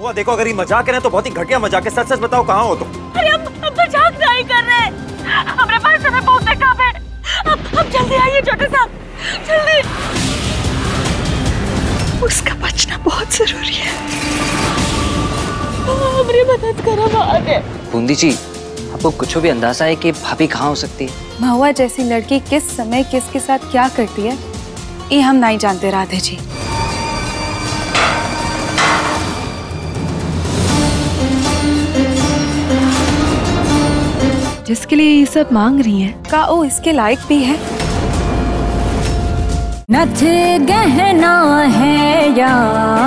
हुआ देखो अगर ये मज़ाक है ना तो बहुत ही घटिया मज़ाक है। सच सच बताओ कहाँ हो तुम? अरे हम हम मज़ाक नहीं कर रहे हमारे पास समय पहुँचने कब है। अब अब जल्दी आइए छोटे साहब। जल्दी। उसका बचना बहुत ज़रूरी है। हमारी मदद करो भाग्य बूंदी जी आपको कुछ भी अंदाज़ा है कि भाभी कहाँ हो सकती है? महुआ जैसी लड़की किस समय किसके साथ क्या करती है ये हम नहीं जानते राधे जी। जिसके लिए ये सब मांग रही है। का वो इसके लायक भी है। नथ गहना है या बे